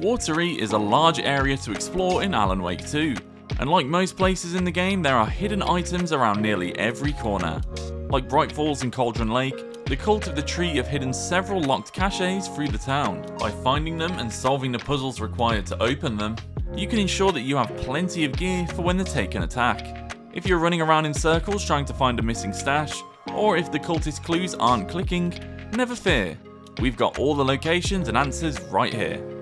Watery is a large area to explore in Alan Wake 2, and like most places in the game, there are hidden items around nearly every corner. Like Bright Falls and Cauldron Lake, the Cult of the Tree have hidden several locked caches through the town. By finding them and solving the puzzles required to open them, you can ensure that you have plenty of gear for when the taken attack. If you're running around in circles trying to find a missing stash, or if the cultist clues aren't clicking, never fear, we've got all the locations and answers right here.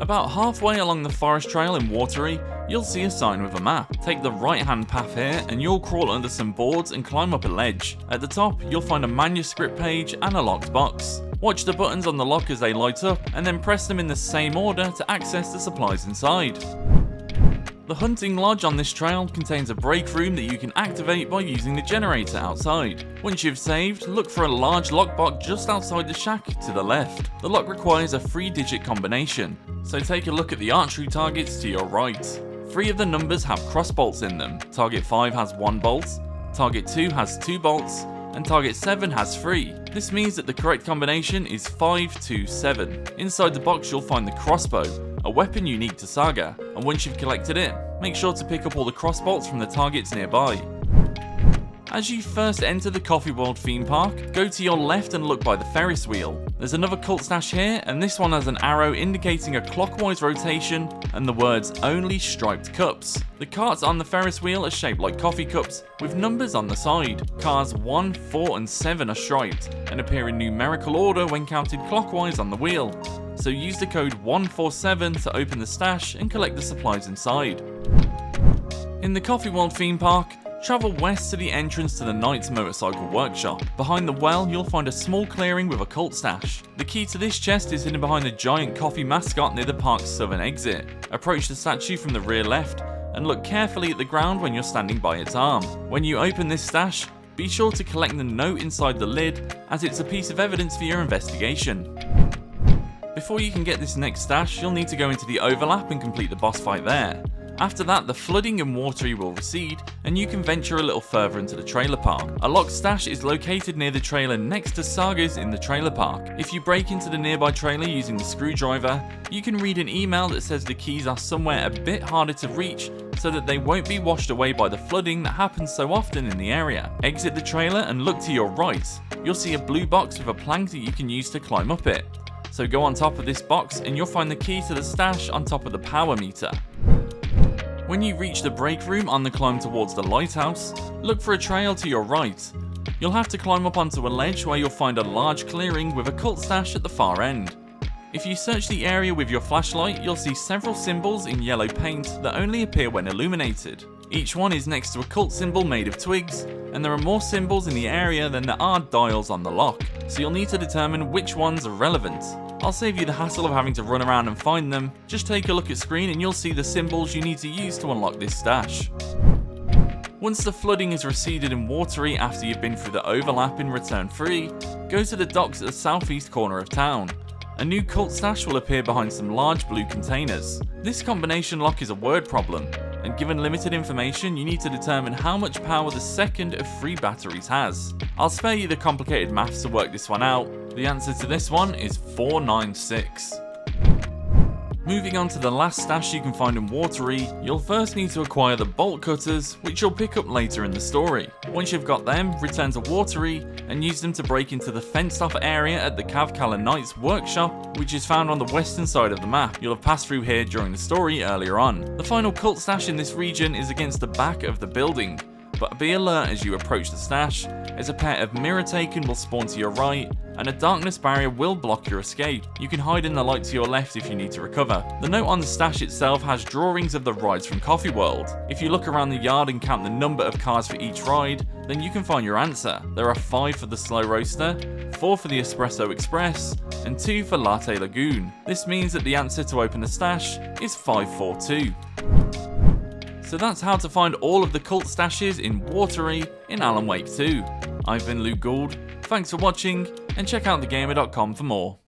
About halfway along the forest trail in Watery, you'll see a sign with a map. Take the right hand path here and you'll crawl under some boards and climb up a ledge. At the top, you'll find a manuscript page and a locked box. Watch the buttons on the lock as they light up and then press them in the same order to access the supplies inside. The hunting lodge on this trail contains a break room that you can activate by using the generator outside. Once you've saved, look for a large lockbox just outside the shack to the left. The lock requires a 3 digit combination, so take a look at the archery targets to your right. Three of the numbers have cross bolts in them. Target 5 has 1 bolt, target 2 has 2 bolts, and target 7 has 3. This means that the correct combination is 527. Inside the box you'll find the crossbow, a weapon unique to Saga, and once you've collected it, make sure to pick up all the crossbolts from the targets nearby. As you first enter the Coffee World theme park, go to your left and look by the Ferris wheel. There's another cult stash here, and this one has an arrow indicating a clockwise rotation and the words only striped cups. The carts on the Ferris wheel are shaped like coffee cups, with numbers on the side. Cars 1, 4 and 7 are striped, and appear in numerical order when counted clockwise on the wheel. So use the code 147 to open the stash and collect the supplies inside. In the Coffee World theme park, Travel west to the entrance to the Knight's Motorcycle Workshop. Behind the well, you'll find a small clearing with a cult stash. The key to this chest is hidden behind the giant coffee mascot near the park's southern exit. Approach the statue from the rear left, and look carefully at the ground when you're standing by its arm. When you open this stash, be sure to collect the note inside the lid, as it's a piece of evidence for your investigation. Before you can get this next stash, you'll need to go into the overlap and complete the boss fight there. After that, the flooding and watery will recede, and you can venture a little further into the trailer park. A locked stash is located near the trailer next to Saga's in the trailer park. If you break into the nearby trailer using the screwdriver, you can read an email that says the keys are somewhere a bit harder to reach so that they won't be washed away by the flooding that happens so often in the area. Exit the trailer and look to your right. You'll see a blue box with a plank that you can use to climb up it. So go on top of this box and you'll find the key to the stash on top of the power meter. When you reach the break room on the climb towards the lighthouse, look for a trail to your right. You'll have to climb up onto a ledge where you'll find a large clearing with a cult stash at the far end. If you search the area with your flashlight, you'll see several symbols in yellow paint that only appear when illuminated. Each one is next to a cult symbol made of twigs, and there are more symbols in the area than there are dials on the lock, so you'll need to determine which ones are relevant. I'll save you the hassle of having to run around and find them, just take a look at screen and you'll see the symbols you need to use to unlock this stash. Once the flooding is receded and watery after you've been through the overlap in Return 3, go to the docks at the southeast corner of town. A new cult stash will appear behind some large blue containers. This combination lock is a word problem, and given limited information, you need to determine how much power the second of three batteries has. I'll spare you the complicated maths to work this one out. The answer to this one is 496. Moving on to the last stash you can find in Watery, you'll first need to acquire the bolt cutters, which you'll pick up later in the story. Once you've got them, return to Watery and use them to break into the fenced off area at the Kalevala Knights workshop, which is found on the western side of the map. You'll have passed through here during the story earlier on. The final cult stash in this region is against the back of the building, but be alert as you approach the stash, as a pair of mirror taken will spawn to your right, and a darkness barrier will block your escape. You can hide in the light to your left if you need to recover. The note on the stash itself has drawings of the rides from Coffee World. If you look around the yard and count the number of cars for each ride, then you can find your answer. There are 5 for the Slow Roaster, 4 for the Espresso Express, and 2 for Latte Lagoon. This means that the answer to open the stash is 542. So that's how to find all of the cult stashes in Watery in Alan Wake 2. I've been Luke Gould, thanks for watching, and check out thegamer.com for more.